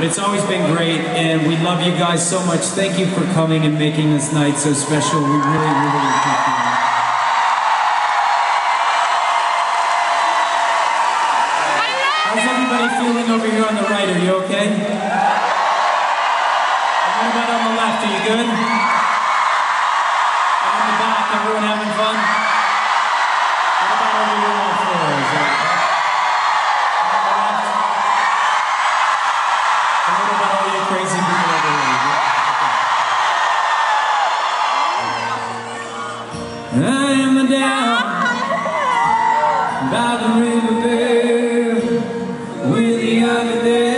but it's always been great, and we love you guys so much. Thank you for coming and making this night so special. We really, really appreciate it. the other day.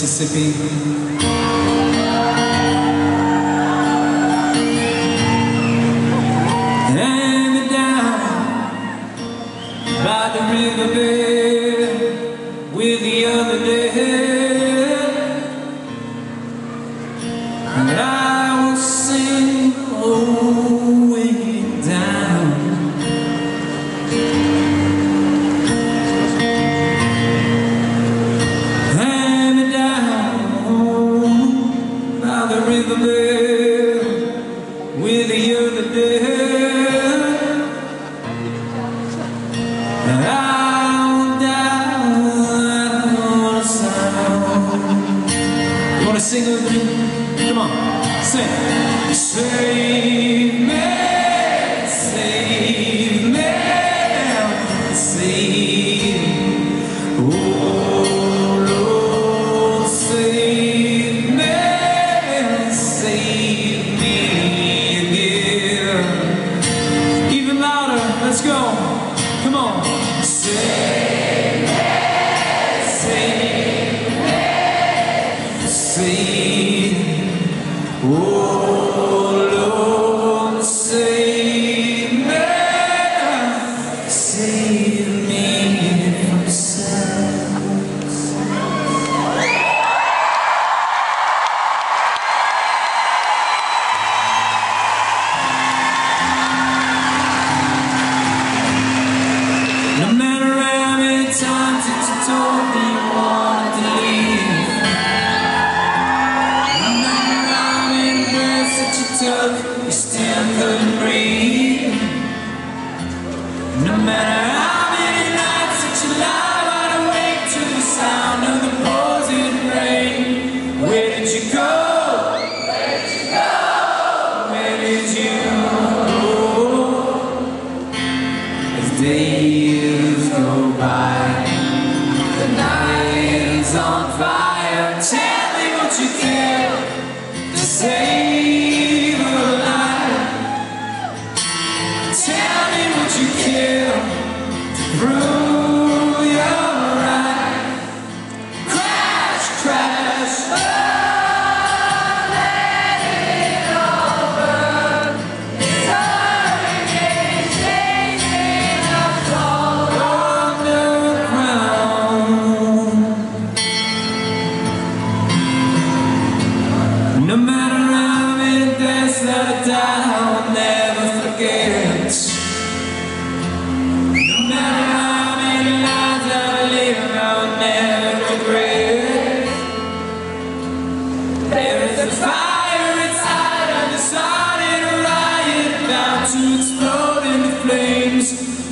Mississippi. by the riverbed with the other day.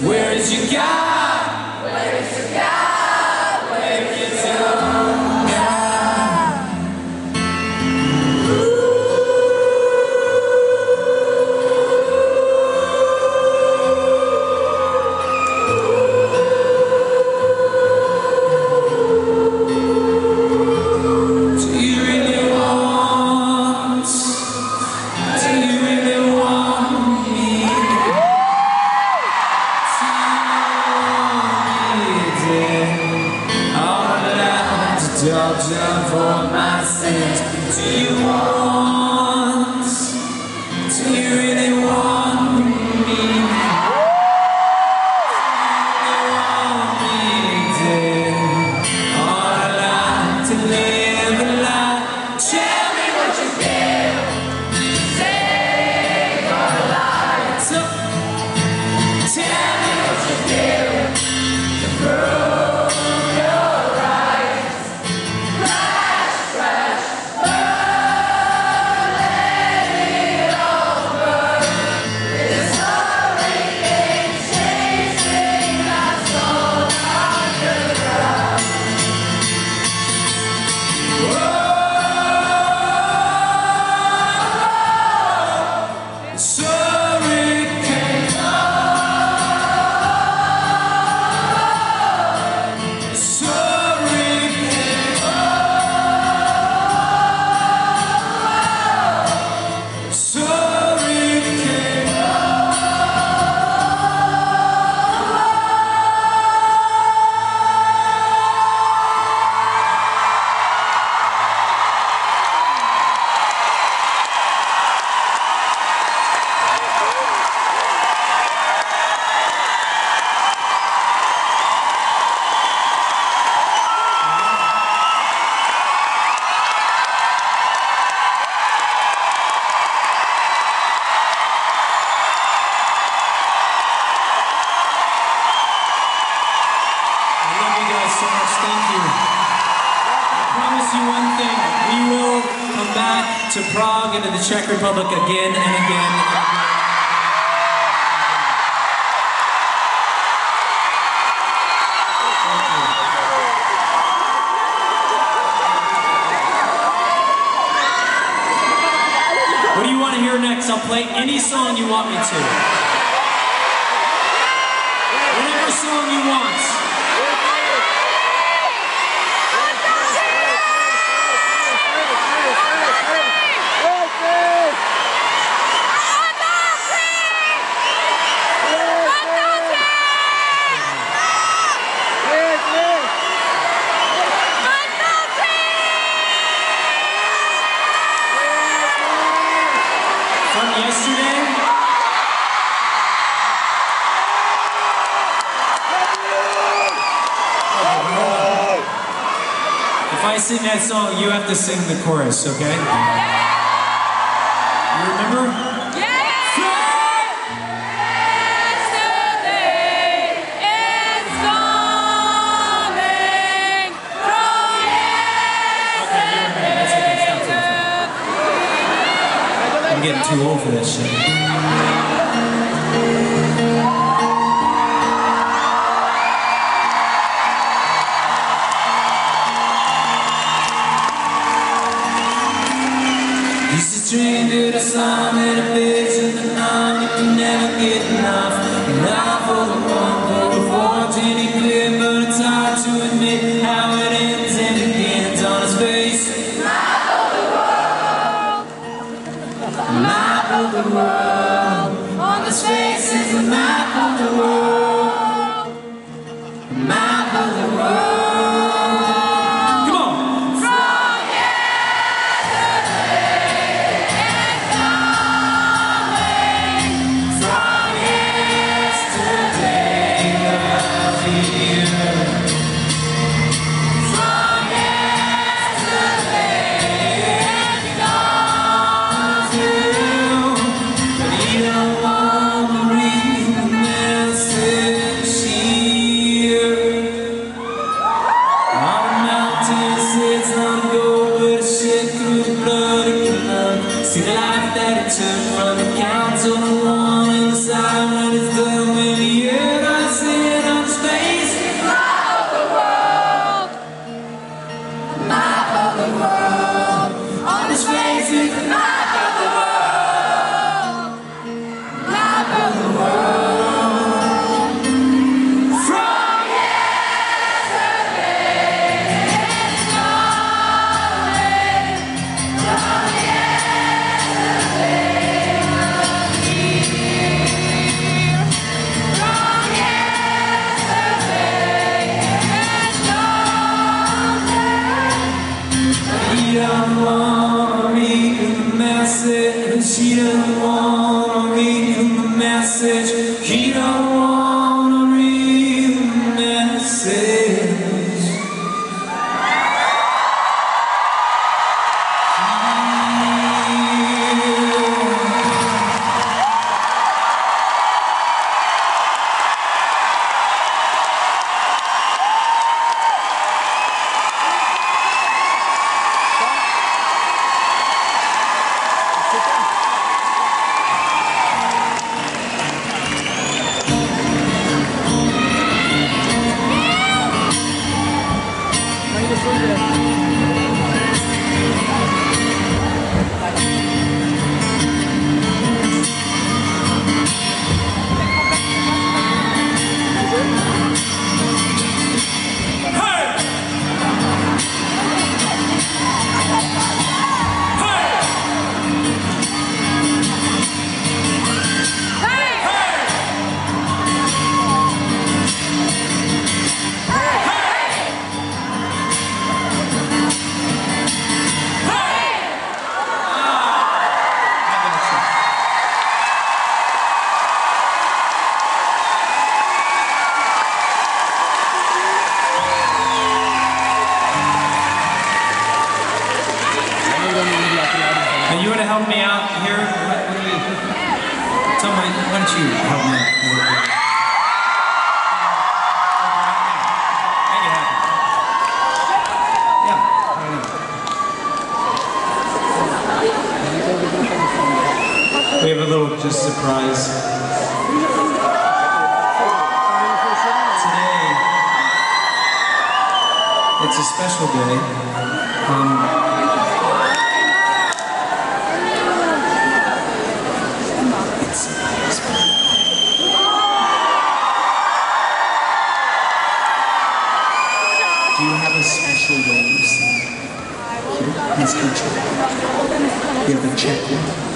Where is your God? you one thing. We will come back to Prague and to the Czech Republic again and again and again. sing that song, you have to sing the chorus, okay? You remember? I'm getting too old for this shit. Stranded, a slime, and the bitch We have a little just surprise. Today, it's a special day. Um, Do you have a special way you sing? Here, in this. You have a Czech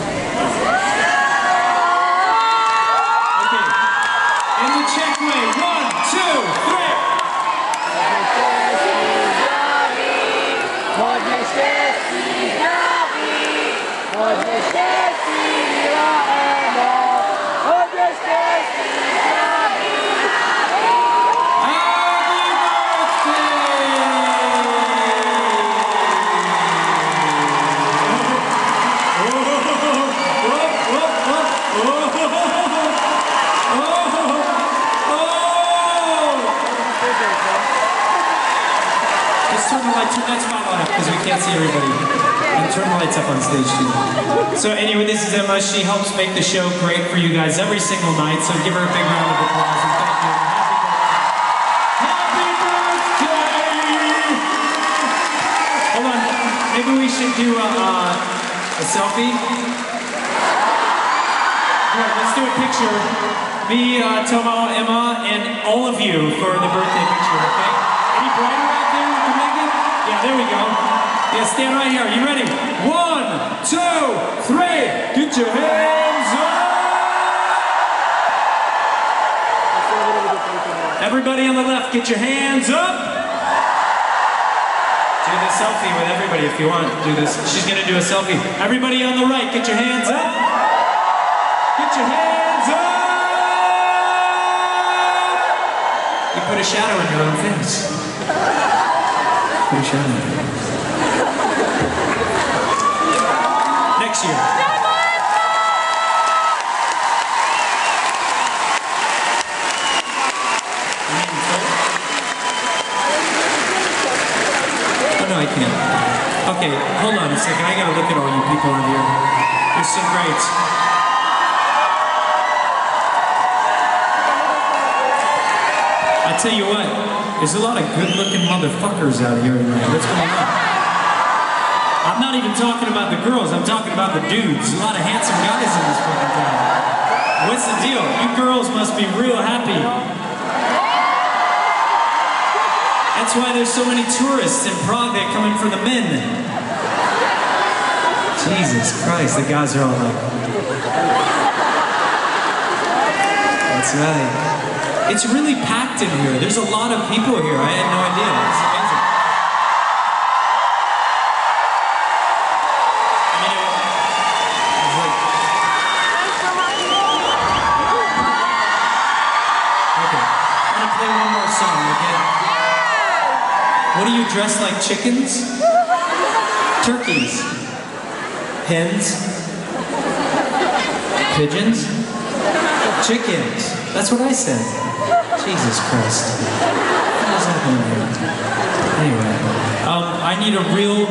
can't see everybody. And turn the lights up on stage too. So anyway, this is Emma. She helps make the show great for you guys every single night. So give her a big round of applause and thank you. Happy birthday! Hold on. Maybe we should do a, uh, a selfie. Right, let's do a picture. Me, uh, Tomo, Emma, and all of you for the birthday picture, okay? Any brighter out there? We can make There we go. Yeah, stand right here. You ready? One, two, three. Get your hands up! Everybody on the left, get your hands up! Do the selfie with everybody if you want. to Do this. She's gonna do a selfie. Everybody on the right, get your hands up! Get your hands up! You put a shadow in your own face. Shadow in. Next year. Oh no, I can't. Okay, hold on a second. I gotta look at all you people on here. You're so great. Tell you what, there's a lot of good-looking motherfuckers out here tonight. What's going on? I'm not even talking about the girls. I'm talking about the dudes. A lot of handsome guys in this fucking town. What's the deal? You girls must be real happy. That's why there's so many tourists in Prague that come in for the men. Jesus Christ, the guys are all like. That's right. It's really packed in here. There's a lot of people here. I had no idea. It's amazing. I mean, it- it's like- Okay. I'm gonna play one more song, okay? What do you dress like chickens? Turkeys. Hens. Pigeons. Chickens. That's what I said. Jesus Christ. Anyway, um, I need a real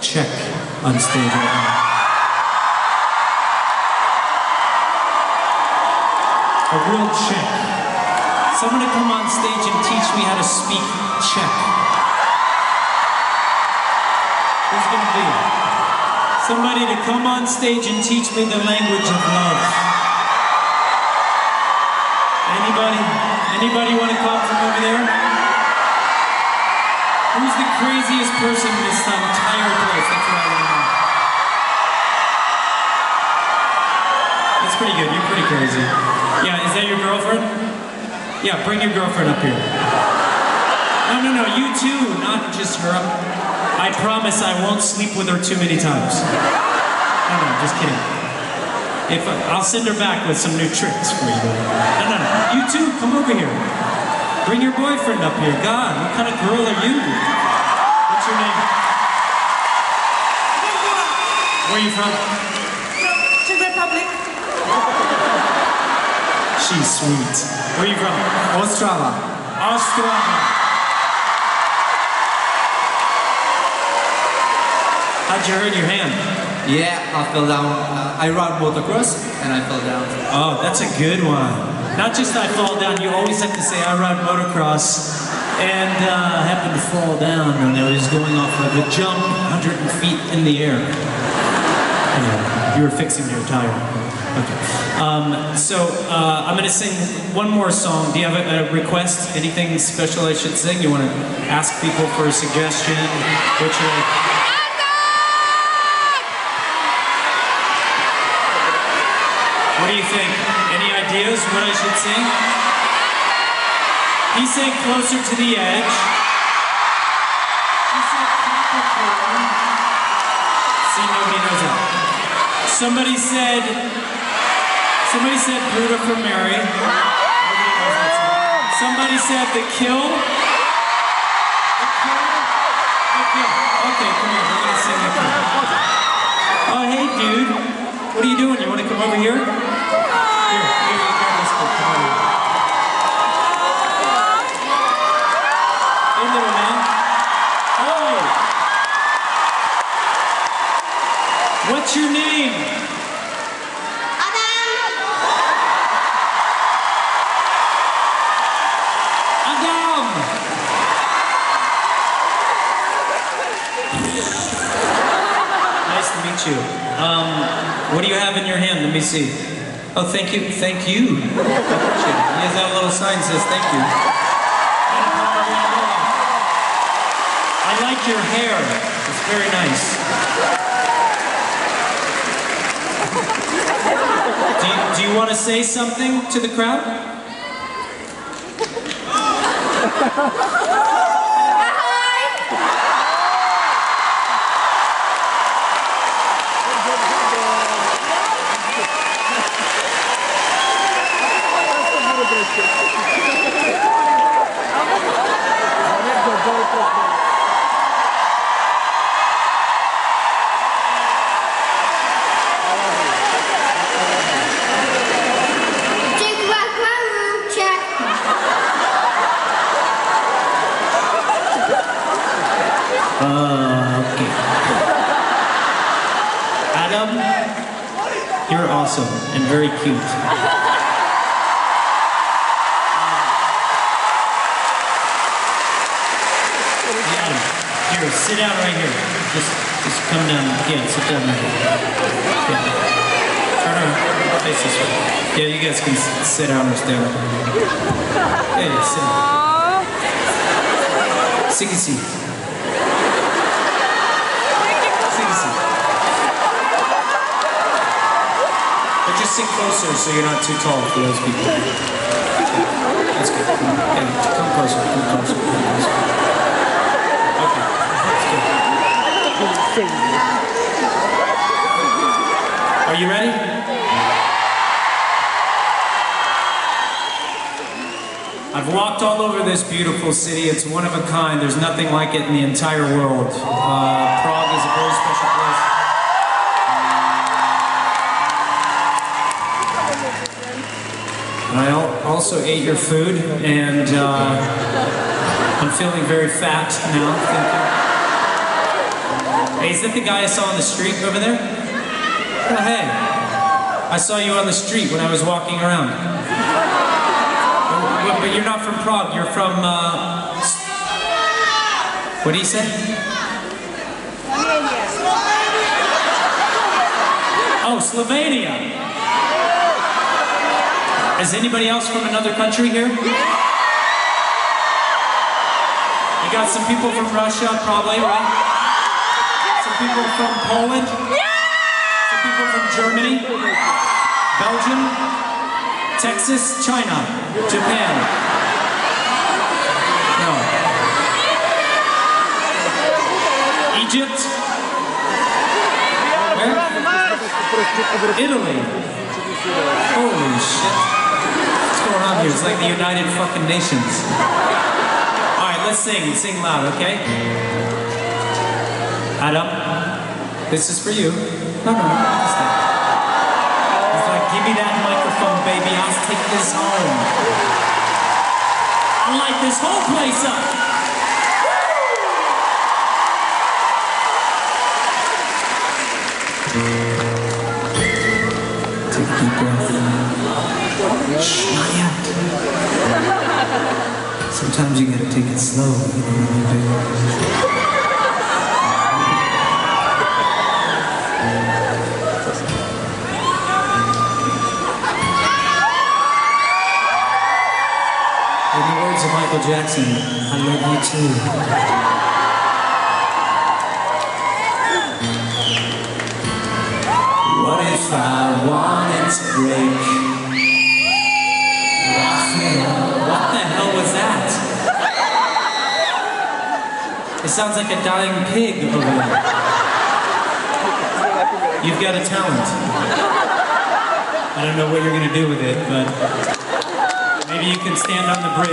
Czech on stage right now. A real Czech. Someone to come on stage and teach me how to speak Czech. Who's gonna be? Somebody to come on stage and teach me the language of love. Anybody want to come from over there? Who's the craziest person in this entire place? That's what I want to know. That's pretty good. You're pretty crazy. Yeah, is that your girlfriend? Yeah, bring your girlfriend up here. No, no, no, you too, not just her. I promise I won't sleep with her too many times. No, no, just kidding. If I'll send her back with some new tricks for you. No, no, no. You too, come over here. Bring your boyfriend up here. God, what kind of girl are you? What's your name? Where are you from? Czech Republic. She's sweet. Where are you from? Ostrava. Ostrava. How'd you hurt your hand? Yeah, I fell down. Uh, I ride motocross and I fell down. Oh, that's a good one. Not just I fall down, you always have to say I ride motocross and uh, happened to fall down and I was going off of a jump 100 feet in the air. Anyway, you were fixing your tire. Okay. Um, so uh, I'm going to sing one more song. Do you have a, a request? Anything special I should sing? You want to ask people for a suggestion? Should What do you think? Any ideas what I should sing? He sang closer to the edge. See, nobody knows that. Somebody said, somebody said Buddha for Mary. Somebody said? The Kill. Okay, come here, we're gonna sing The Kill. Oh, hey, dude. What are you doing? You want to come over here? Here, here, this book. Come on. Hey, little man. Hey. What's your name? Adam. Adam. Nice to meet you. Um, what do you have in your hand? Let me see. Oh, thank you. Thank you. He has that little sign that says thank you. I like your hair. It's very nice. Do you, do you want to say something to the crowd? Uh, okay. Adam, You're awesome and very cute. Adam, here, sit down right here. Just, just come down. Yeah, sit down right here. Yeah. Turn around. Face this way. Yeah, you guys can sit down or stand up. Yeah, sit down. Take a seat. Take a seat. But just sit closer so you're not too tall for those people. That's good. Yeah, come closer, come closer, come closer. Are you ready? I've walked all over this beautiful city. It's one of a kind. There's nothing like it in the entire world. Uh, Prague is a very special I also ate your food, and uh, I'm feeling very fat now. Hey, is that the guy I saw on the street over there? Oh, hey. I saw you on the street when I was walking around. But, but you're not from Prague. You're from. Uh, what do you say? Oh, Slovenia. Is anybody else from another country here? You got some people from Russia, probably, right? Some people from Poland? Some people from Germany? Belgium? Texas? China? Japan? No. Egypt? Where? Italy? Holy shit. Going on here? It's like the United fucking Nations. Alright, let's sing. Sing loud, okay? Adam, this is for you. No, no, no. It's like, give me that microphone, baby. I'll take this home. I'll light this whole place up. Sometimes you gotta take it slow. You know what I mean? In the words of Michael Jackson, I love you too. What if I wanted to break? Sounds like a dying pig over there. You've got a talent. I don't know what you're gonna do with it, but maybe you can stand on the bridge.